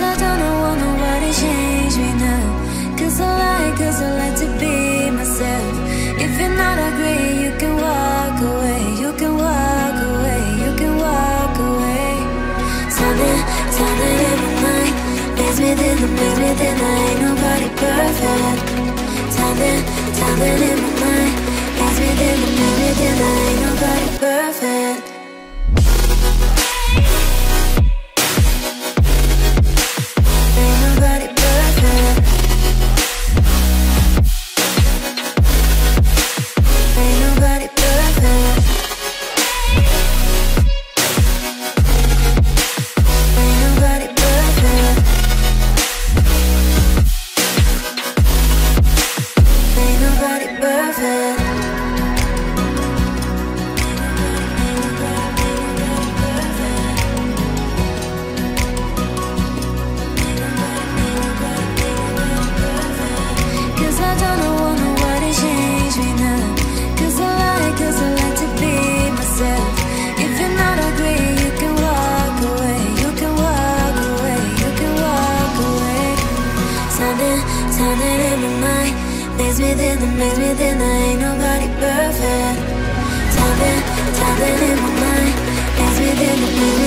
Cause I don't want nobody change me now. Cause I like, cause I like to be myself. If you're not agree, you can walk away You can walk away, you can walk away. Something, something in my mind Lays me thin, lays me thin I ain't nobody perfect. Something, something in my mind Lays me thin, lays me thin I ain't turning in my mind Maze within the maze within the Ain't nobody perfect. Turning, turning in my mind Maze within the maze